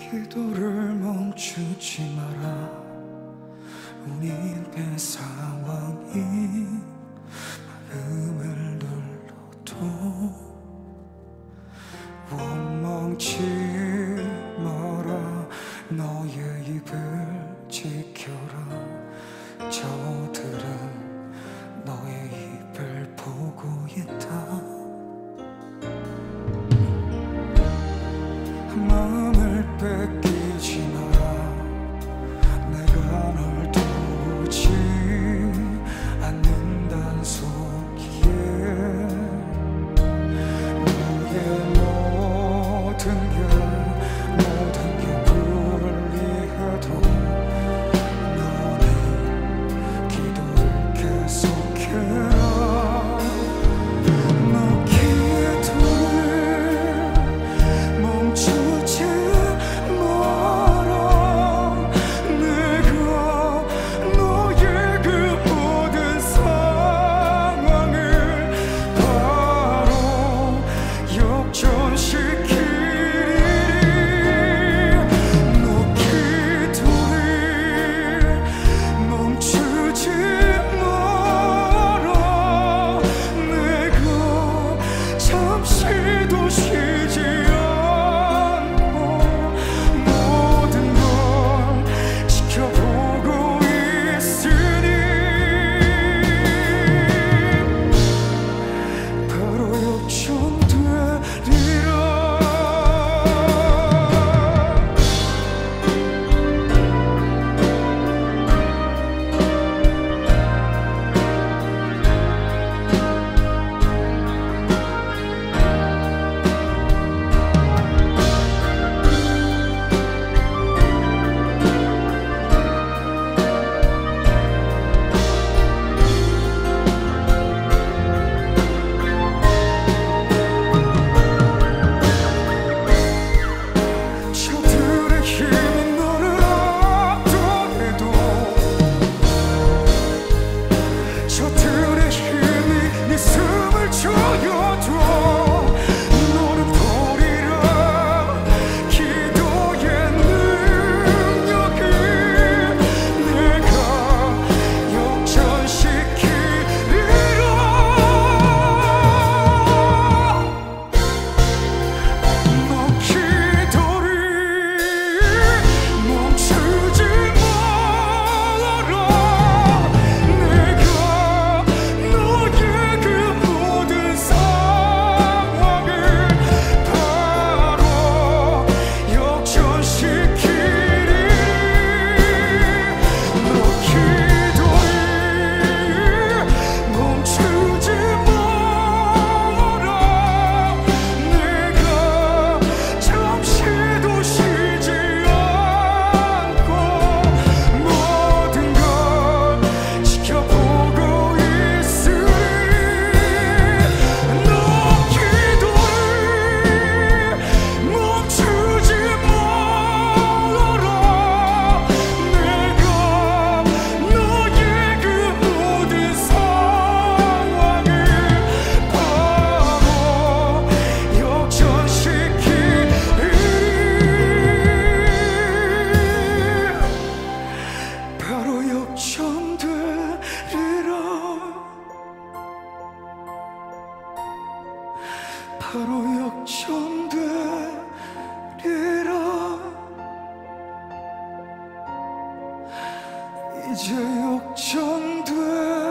기도를 멈추지 마라. 우리의 그 상황이 마음을 눌러도 원망치 마라. 너의 입을 지켜라. 저들은 너의 입을 보고 있다. package 하루 역전되리라. 이제 역전되